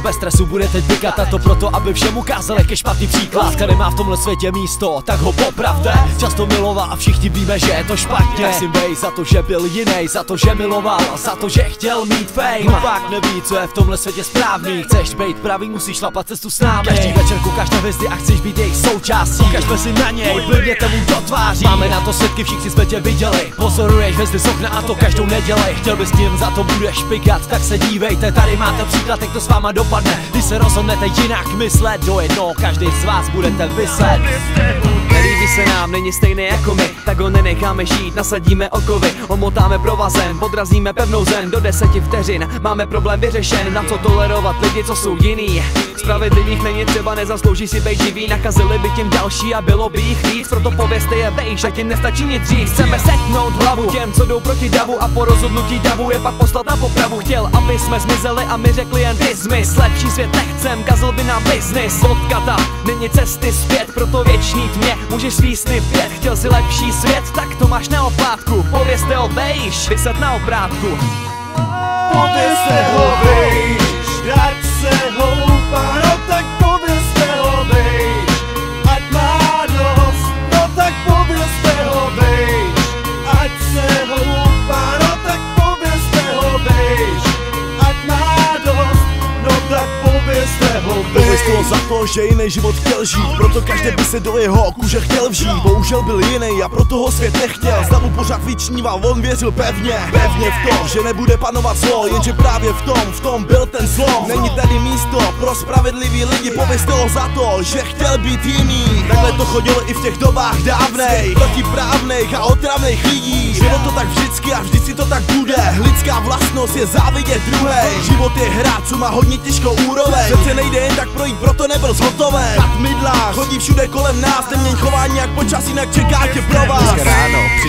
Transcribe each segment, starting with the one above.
bez stresu bude teď vykat A to proto, aby všem ukázal, jak je špatný příklad. Láska nemá v tomhle světě místo, tak ho popravte. Často miloval a všichni víme, že je to špatně. Tak si bej za to, že byl jiný, za to, že miloval Za to, že chtěl mít fame. Pak neví, co je v tomhle světě správný. Chceš být pravý, musíš šlapat cestu s námi. Každý večer koukáš na hvězdy a chceš být jejich součástí. Ukažme si na něj, blbněte mu do tváří. Máme na to svědky, všichni jsme tě viděli. Pozoruješ hvězdy z okna a to každou nedělej Chtěl bys tím za to budeš pikat, tak se dívejte. Tady máte příklad, jak to s váma dopadne. Když se rozhodnete jinak myslet. Do jednoho každý z vás budete vyset Nelíbí se nám, není stejný jako my. Tak ho nenecháme žít, nasadíme okovy. Omotáme provazem, podrazíme pevnou zem. Do deseti vteřin, máme problém vyřešen. Na co tolerovat lidi, co jsou jiný Spravedlivých není třeba, nezaslouží si být živý. Nakazili by tím další a bylo by jich víc. Proto povězte je vejš, a tím nestačí nic říct. Chceme setnout hlavu těm, co jdou proti davu. A po rozhodnutí davu je pak poslat na popravu. Chtěl, aby jsme zmizeli a my řekli jen zmiz Lepší svět nechcem, kazil by nám biznis. Odkata, není cesty zpět, proto věčný tmě. Můžeš svý sny pět, chtěl si lepší svět, tak to máš na oplátku. Povězte ho vejš, vyset na obrátku. Povězte ho vejš, ať se houpa, no tak povězte ho vejš, ať má dost, no tak povězte ho vejš, ať se houpa, no tak povězte ho vejš, ať má dost, no tak povězte ho vejš. Toho za to, že jiný život chtěl žít. Proto každý by se do jeho kůže chtěl vžít. Bohužel byl jiný a proto ho svět nechtěl. Zda mu pořád vyčníval, on věřil pevně. Pevně v tom, že nebude panovat zlo Jenže právě v tom, v tom byl ten zlom. Není tady místo pro spravedlivý lidi Povězte ho za to, že chtěl být jiný. Takhle to chodilo i v těch dobách dávnej. Protiprávných a otravných lidí Život to tak vždycky a vždycky to tak bude. Lidská vlastnost je závidět druhej. Život je hra, co má hodně těžkou úroveň. Přece nejde jen tak projít, proto nebyl zhotoven. Tak mydlář, chodí všude kolem nás Neměň chování jak počas, jinak čeká tě pro vás Dneska ráno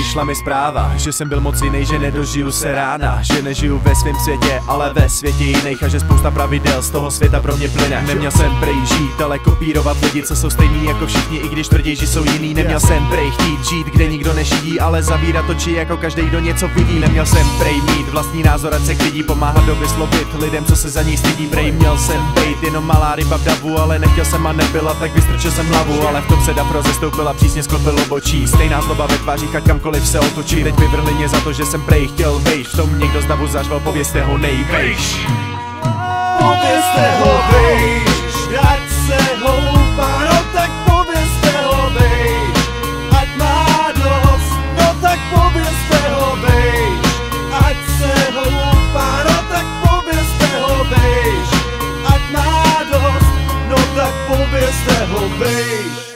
přišla mi zpráva, že jsem byl moc jiný, že nedožiju se rána Že nežiju ve svém světě, ale ve světě jiných A že spousta pravidel z toho světa pro mě plyne. Neměl jsem prej žít, ale kopírovat lidi, co jsou stejní jako všichni I když tvrdí, že jsou jiný. Neměl jsem prej chtít žít, kde nikdo nežijí Ale zavírat oči jako každý, kdo něco vidí. Neměl jsem prej mít vlastní názor, ať se klidí Pomáhat do vyslovit lidem, co se za ní stydí. Prej měl jsem být jenom malá ryba v davu Ale nechtěl jsem a nebyla, tak vystrčil jsem hlavu. Ale v tom se Dafro zestoupila, přísně sklopil obočí Stejná zloba ve tvářích, kamkoliv Kdokoliv se otočí, teď vyvrhli mě za to, že jsem prej chtěl vejš. V tom někdo znavu zařval, pověste ho nejvejš. Pověste ho vejš, ať se ho no tak pověste ho vejš. Ať má dost, no tak pověste ho vejš. Ať se ho no tak pověste ho vejš. Ať má dost, no tak pověste ho vejš.